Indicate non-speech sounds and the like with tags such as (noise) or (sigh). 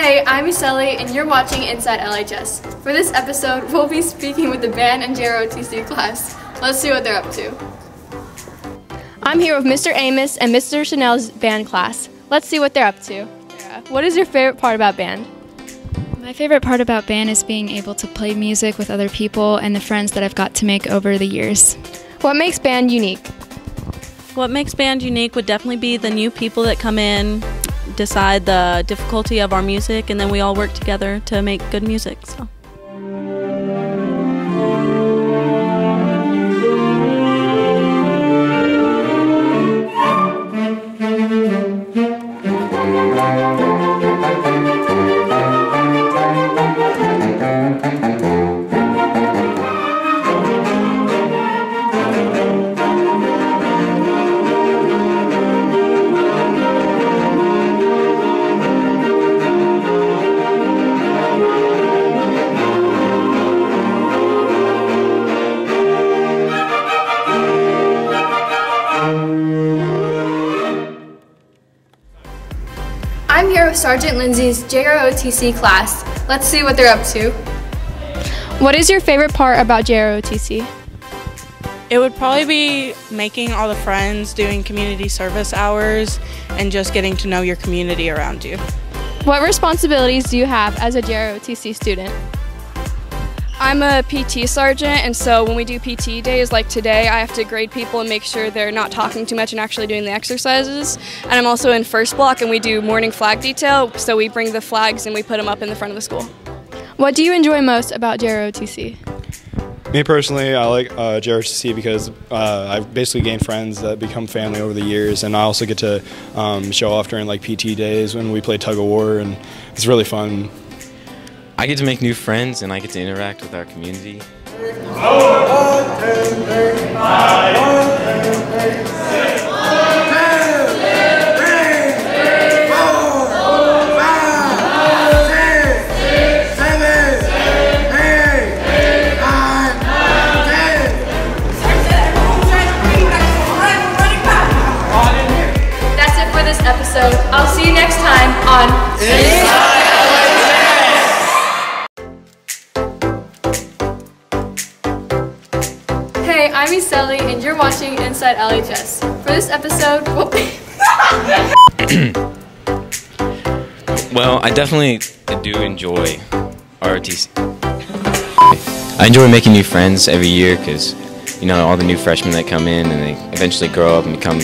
Hey, I'm Iseli, and you're watching Inside LHS. For this episode, we'll be speaking with the band and JROTC class. Let's see what they're up to. I'm here with Mr. Amos and Mr. Chanel's band class. Let's see what they're up to. What is your favorite part about band? My favorite part about band is being able to play music with other people and the friends that I've got to make over the years. What makes band unique? What makes band unique would definitely be the new people that come in, decide the difficulty of our music, and then we all work together to make good music. So. I'm here with Sergeant Lindsay's JROTC class. Let's see what they're up to. What is your favorite part about JROTC? It would probably be making all the friends, doing community service hours, and just getting to know your community around you. What responsibilities do you have as a JROTC student? I'm a PT sergeant, and so when we do PT days like today, I have to grade people and make sure they're not talking too much and actually doing the exercises. And I'm also in first block, and we do morning flag detail, so we bring the flags and we put them up in the front of the school. What do you enjoy most about JROTC? Me personally, I like uh, JROTC because uh, I've basically gained friends that become family over the years, and I also get to um, show off during like PT days when we play tug of war, and it's really fun. I get to make new friends and I get to interact with our community. That's it for this episode. I'll see you next time on I'm Iseli, and you're watching Inside LHS. For this episode, (laughs) we'll Well, I definitely do enjoy ROTC. I enjoy making new friends every year because, you know, all the new freshmen that come in and they eventually grow up and become